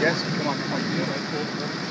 Yes, come on, come on.